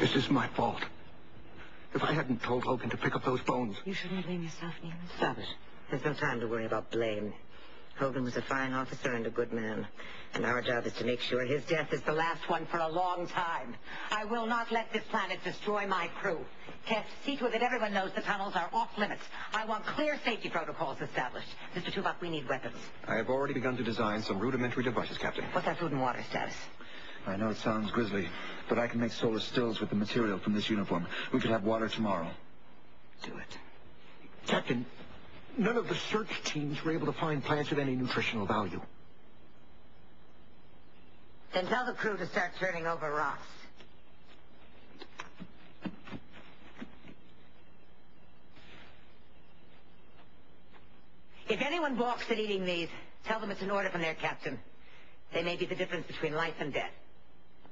This is my fault. If I hadn't told Hogan to pick up those bones. You shouldn't blame yourself, Neil. Stop it. There's no time to worry about blame. Hogan was a fine officer and a good man. And our job is to make sure his death is the last one for a long time. I will not let this planet destroy my crew. Kes, see to it that everyone knows the tunnels are off limits. I want clear safety protocols established. Mr. Tuvok, we need weapons. I have already begun to design some rudimentary devices, Captain. What's our food and water status? I know it sounds grisly, but I can make solar stills with the material from this uniform. We could have water tomorrow. Do it. Captain, none of the search teams were able to find plants of any nutritional value. Then tell the crew to start turning over rocks. If anyone balks at eating these, tell them it's an order from their captain. They may be the difference between life and death.